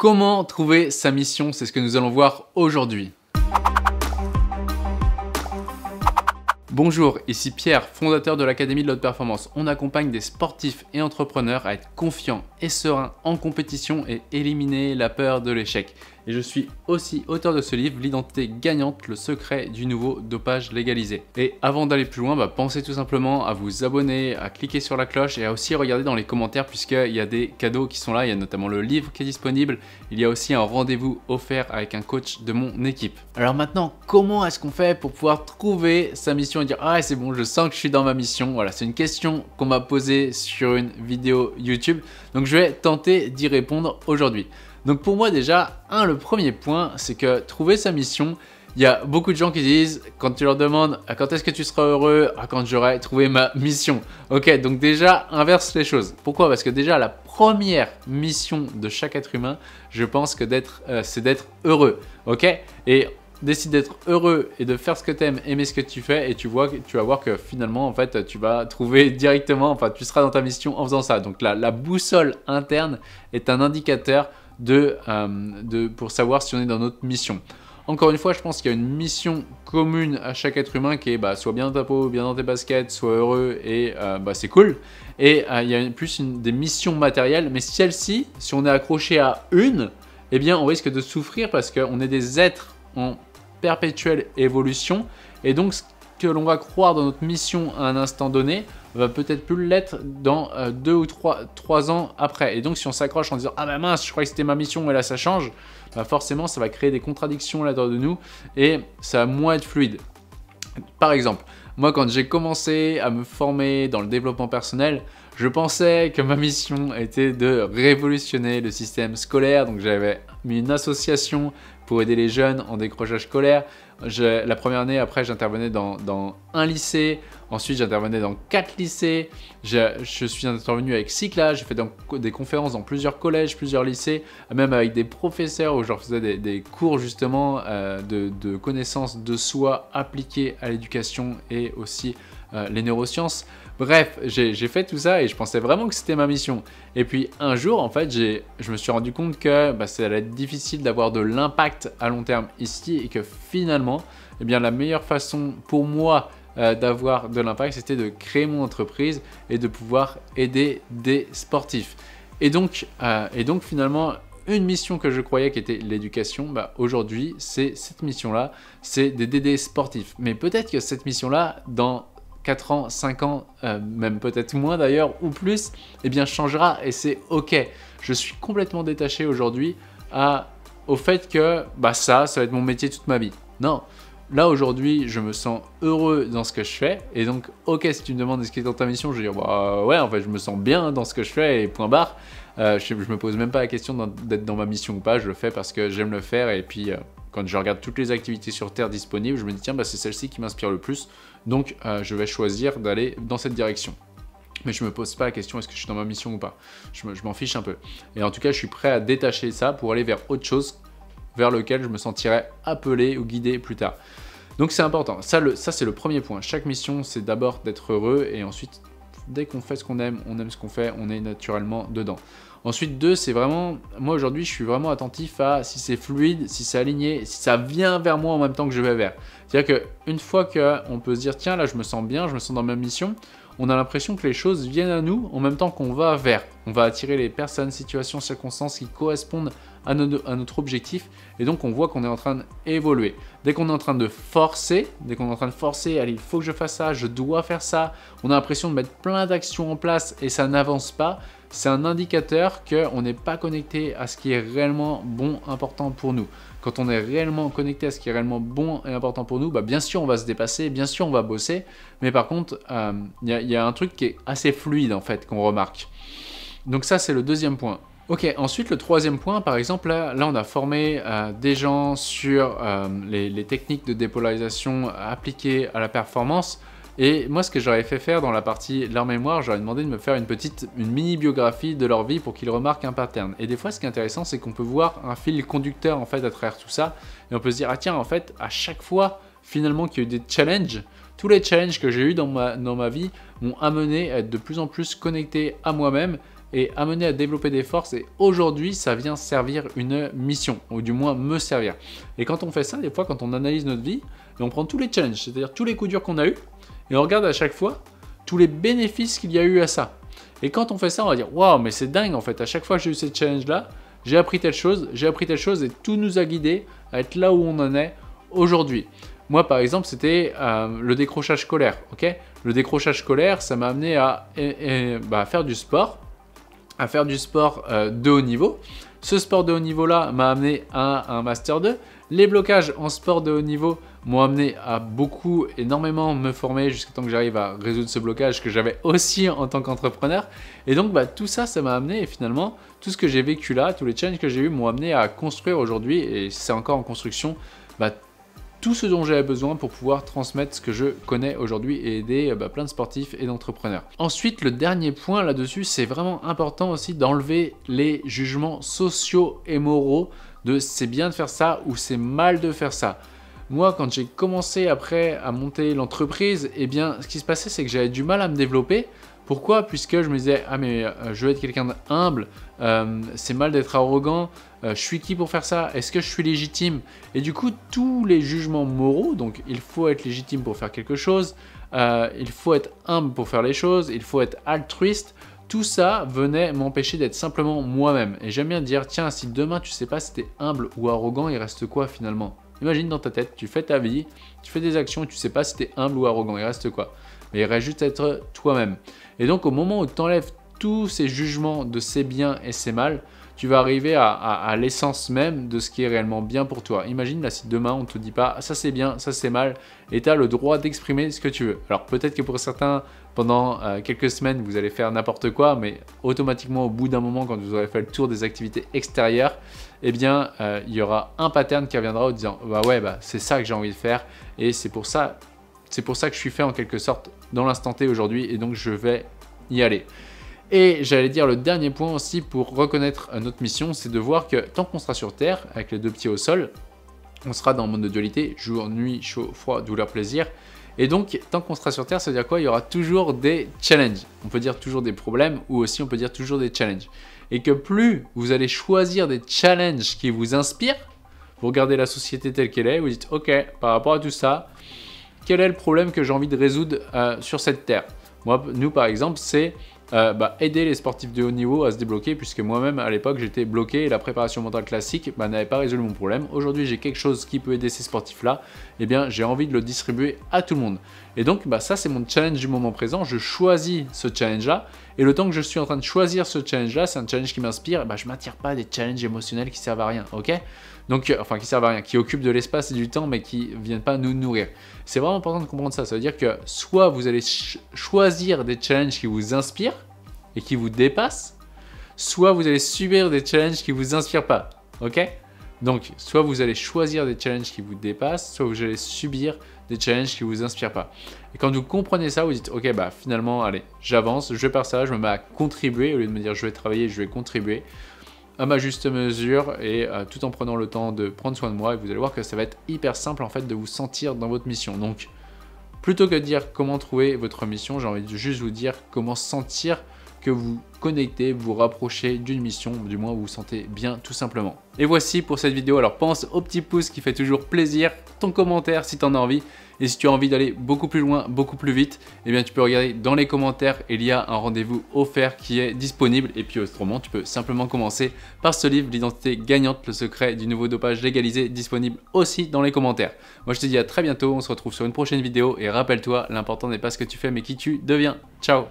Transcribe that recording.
Comment trouver sa mission C'est ce que nous allons voir aujourd'hui. Bonjour, ici Pierre, fondateur de l'Académie de l'Haute Performance. On accompagne des sportifs et entrepreneurs à être confiants et sereins en compétition et éliminer la peur de l'échec et je suis aussi auteur de ce livre, L'identité gagnante, le secret du nouveau dopage légalisé. Et avant d'aller plus loin, bah, pensez tout simplement à vous abonner, à cliquer sur la cloche et à aussi regarder dans les commentaires puisqu'il y a des cadeaux qui sont là, il y a notamment le livre qui est disponible, il y a aussi un rendez-vous offert avec un coach de mon équipe. Alors maintenant, comment est-ce qu'on fait pour pouvoir trouver sa mission et dire ah c'est bon, je sens que je suis dans ma mission Voilà, c'est une question qu'on m'a posée sur une vidéo YouTube, donc je vais tenter d'y répondre aujourd'hui. Donc pour moi déjà, un, le premier point, c'est que trouver sa mission, il y a beaucoup de gens qui disent, quand tu leur demandes ah, quand est-ce que tu seras heureux, ah, quand j'aurai trouvé ma mission. Ok, donc déjà, inverse les choses. Pourquoi? Parce que déjà, la première mission de chaque être humain, je pense que d'être, euh, c'est d'être heureux. Ok? Et décide d'être heureux et de faire ce que tu aimes, aimer ce que tu fais, et tu, vois, tu vas voir que finalement, en fait, tu vas trouver directement, enfin, tu seras dans ta mission en faisant ça. Donc la, la boussole interne est un indicateur de, euh, de, pour savoir si on est dans notre mission. Encore une fois, je pense qu'il y a une mission commune à chaque être humain qui est bah, soit bien dans ta peau, bien dans tes baskets, soit heureux et euh, bah, c'est cool. Et euh, il y a plus des missions matérielles, mais celle-ci, si on est accroché à une, eh bien on risque de souffrir parce qu'on est des êtres en perpétuelle évolution et donc que l'on va croire dans notre mission à un instant donné va peut-être plus l'être dans euh, deux ou trois, trois, ans après. Et donc si on s'accroche en disant ah bah mince, je croyais que c'était ma mission et là ça change, bah forcément ça va créer des contradictions là-dedans de nous et ça va moins être fluide. Par exemple, moi quand j'ai commencé à me former dans le développement personnel, je pensais que ma mission était de révolutionner le système scolaire, donc j'avais mis une association pour aider les jeunes en décrochage scolaire. la première année, après, j'intervenais dans, un lycée. Ensuite, j'intervenais dans quatre lycées. Je, suis intervenu avec Cycla. J'ai fait des conférences dans plusieurs collèges, plusieurs lycées, même avec des professeurs où je leur faisais des, cours justement euh, de, connaissances de soi appliquées à l'éducation et aussi euh, les neurosciences. Bref, j'ai fait tout ça et je pensais vraiment que c'était ma mission. Et puis un jour, en fait, je me suis rendu compte que bah, difficile d'avoir de l'impact à long terme ici et que finalement, eh bien, la meilleure façon pour moi euh, d'avoir de l'impact, c'était de créer mon entreprise et de pouvoir aider des sportifs. Et donc, euh, et donc finalement, une mission que je croyais qui était l'éducation, bah, aujourd'hui, c'est cette mission-là, c'est d'aider des sportifs. Mais peut-être que cette mission-là, dans 4 ans, 5 ans, euh, même peut-être moins d'ailleurs, ou plus, eh bien changera et c'est ok. Je suis complètement détaché aujourd'hui au fait que bah ça, ça va être mon métier toute ma vie. Non, là aujourd'hui, je me sens heureux dans ce que je fais et donc ok, si tu me demandes ce qui est dans ta mission, je vais dire bah ouais, en fait, je me sens bien dans ce que je fais et point barre. Euh, je, je, me pose même pas la question d'être dans ma mission ou pas, je le fais parce que j'aime le faire et puis euh, quand je regarde toutes les activités sur Terre disponibles, je me dis tiens, bah, c'est celle-ci qui m'inspire le plus, donc euh, je vais choisir d'aller dans cette direction. Mais je me pose pas la question est-ce que je suis dans ma mission ou pas. Je m'en fiche un peu. Et en tout cas, je suis prêt à détacher ça pour aller vers autre chose vers lequel je me sentirais appelé ou guidé plus tard. Donc c'est important. Ça c'est le premier point. Chaque mission, c'est d'abord d'être heureux et ensuite, dès qu'on fait ce qu'on aime, on aime ce qu'on fait, on est naturellement dedans. Ensuite, deux, c'est vraiment, moi aujourd'hui, je suis vraiment attentif à si c'est fluide, si c'est aligné, si ça vient vers moi en même temps que je vais vers. C'est-à-dire qu'une fois qu'on peut se dire, tiens, là, je me sens bien, je me sens dans ma mission, on a l'impression que les choses viennent à nous en même temps qu'on va vers. On va attirer les personnes, situations, circonstances qui correspondent à, notre objectif et donc on voit qu'on est en train d'évoluer. Dès qu'on est en train de forcer, dès qu'on est en train de forcer, allez, il faut que je fasse ça, je dois faire ça, on a l'impression de mettre plein d'actions en place et ça n'avance pas, c'est un indicateur qu'on n'est pas connecté à ce qui est réellement bon, important pour nous. Quand on est réellement connecté à ce qui est réellement bon et important pour nous, bah bien sûr on va se dépasser, bien sûr on va bosser, mais par contre euh, il y, a un truc qui est assez fluide en fait qu'on remarque. Donc ça c'est le deuxième point. Ok, ensuite le troisième point, par exemple, là, on a formé euh, des gens sur euh, les, les, techniques de dépolarisation appliquées à la performance. Et moi, ce que j'aurais fait faire dans la partie leur mémoire, j'aurais demandé de me faire une petite, une mini biographie de leur vie pour qu'ils remarquent un pattern. Et des fois, ce qui est intéressant, c'est qu'on peut voir un fil conducteur en fait à travers tout ça, et on peut se dire ah tiens, en fait, à chaque fois finalement qu'il y a eu des challenges, tous les challenges que j'ai eu dans ma, dans ma vie m'ont amené à être de plus en plus connecté à moi-même et amené à développer des forces et aujourd'hui ça vient servir une mission ou du moins me servir. Et quand on fait ça, des fois quand on analyse notre vie, on prend tous les challenges, c'est-à-dire tous les coups durs qu'on a eu et on regarde à chaque fois tous les bénéfices qu'il y a eu à ça. Et quand on fait ça, on va dire waouh, mais c'est dingue en fait, à chaque fois que j'ai eu ces challenges là, j'ai appris telle chose, j'ai appris telle chose et tout nous a guidés à être là où on en est aujourd'hui. Moi, par exemple, c'était euh, le décrochage scolaire. ok? Le décrochage scolaire, ça m'a amené à, bah, faire du sport, à faire du sport euh, de haut niveau. Ce sport de haut niveau-là m'a amené à un Master 2. Les blocages en sport de haut niveau m'ont amené à beaucoup, énormément me former jusqu'à temps que j'arrive à résoudre ce blocage que j'avais aussi en tant qu'entrepreneur. Et donc, bah, tout ça, ça m'a amené, et finalement, tout ce que j'ai vécu là, tous les challenges que j'ai eu m'ont amené à construire aujourd'hui, et c'est encore en construction, bah, tout ce dont j'avais besoin pour pouvoir transmettre ce que je connais aujourd'hui et aider bah, plein de sportifs et d'entrepreneurs. Ensuite, le dernier point là-dessus, c'est vraiment important aussi d'enlever les jugements sociaux et moraux de c'est bien de faire ça ou c'est mal de faire ça. Moi, quand j'ai commencé après à monter l'entreprise, eh bien, ce qui se passait, c'est que j'avais du mal à me développer pourquoi Puisque je me disais, ah mais euh, je veux être quelqu'un d'humble, euh, c'est mal d'être arrogant, euh, je suis qui pour faire ça? Est-ce que je suis légitime? Et du coup, tous les jugements moraux, donc il faut être légitime pour faire quelque chose, il faut être humble pour faire les choses, il faut être altruiste, tout ça venait m'empêcher d'être simplement moi-même. Et j'aime bien dire, tiens, si demain tu sais pas si t'es humble ou arrogant, il reste quoi finalement? Imagine dans ta tête, tu fais ta vie, tu fais des actions tu sais pas si t'es humble ou arrogant, il reste quoi? Il reste juste être toi-même. Et donc au moment où tu enlèves tous ces jugements de c'est bien et c'est mal, tu vas arriver à, l'essence même de ce qui est réellement bien pour toi. Imagine là si demain on te dit pas ça c'est bien, ça c'est mal, et tu as le droit d'exprimer ce que tu veux. Alors peut-être que pour certains, pendant euh, quelques semaines, vous allez faire n'importe quoi, mais automatiquement au bout d'un moment, quand vous aurez fait le tour des activités extérieures, eh bien euh, il y aura un pattern qui reviendra en disant bah ouais bah c'est ça que j'ai envie de faire, et c'est pour ça, c'est pour ça que je suis fait en quelque sorte dans l'instant T aujourd'hui, et donc je vais y aller. Et j'allais dire le dernier point aussi pour reconnaître notre mission, c'est de voir que tant qu'on sera sur Terre, avec les deux pieds au sol, on sera dans le monde de dualité, jour, nuit, chaud, froid, douleur, plaisir. Et donc, tant qu'on sera sur Terre, ça veut dire quoi? Il y aura toujours des challenges. On peut dire toujours des problèmes ou aussi on peut dire toujours des challenges. Et que plus vous allez choisir des challenges qui vous inspirent, vous regardez la société telle qu'elle est, vous dites, ok, par rapport à tout ça, quel est le problème que j'ai envie de résoudre euh, sur cette Terre? Moi, nous par exemple, c'est euh, bah, aider les sportifs de haut niveau à se débloquer, puisque moi-même à l'époque j'étais bloqué et la préparation mentale classique bah, n'avait pas résolu mon problème. Aujourd'hui j'ai quelque chose qui peut aider ces sportifs-là, eh bien j'ai envie de le distribuer à tout le monde. Et donc bah, ça c'est mon challenge du moment présent, je choisis ce challenge-là, et le temps que je suis en train de choisir ce challenge-là, c'est un challenge qui m'inspire, bah, je m'attire pas des challenges émotionnels qui servent à rien, ok? Donc, euh, enfin, qui servent à rien, qui occupent de l'espace et du temps, mais qui viennent pas nous nourrir. C'est vraiment important de comprendre ça. Ça veut dire que soit vous allez choisir des challenges qui vous inspirent et qui vous dépassent, soit vous allez subir des challenges qui vous inspirent pas. Ok? Donc, soit vous allez choisir des challenges qui vous dépassent, soit vous allez subir des challenges qui vous inspirent pas. Et quand vous comprenez ça, vous dites, ok, bah finalement, allez, j'avance, je vais faire ça, je me mets à contribuer, au lieu de me dire je vais travailler, je vais contribuer à ma juste mesure et euh, tout en prenant le temps de prendre soin de moi. Et vous allez voir que ça va être hyper simple en fait de vous sentir dans votre mission. Donc, plutôt que de dire comment trouver votre mission, j'ai envie de juste vous dire comment sentir que vous connectez, vous rapprochez d'une mission, du moins vous vous sentez bien tout simplement. Et voici pour cette vidéo, alors pense au petit pouce qui fait toujours plaisir, ton commentaire si tu en as envie, et si tu as envie d'aller beaucoup plus loin, beaucoup plus vite, eh bien tu peux regarder dans les commentaires, il y a un rendez-vous offert qui est disponible, et puis autrement tu peux simplement commencer par ce livre, l'identité gagnante, le secret du nouveau dopage légalisé, disponible aussi dans les commentaires. Moi je te dis à très bientôt, on se retrouve sur une prochaine vidéo, et rappelle-toi, l'important n'est pas ce que tu fais mais qui tu deviens. Ciao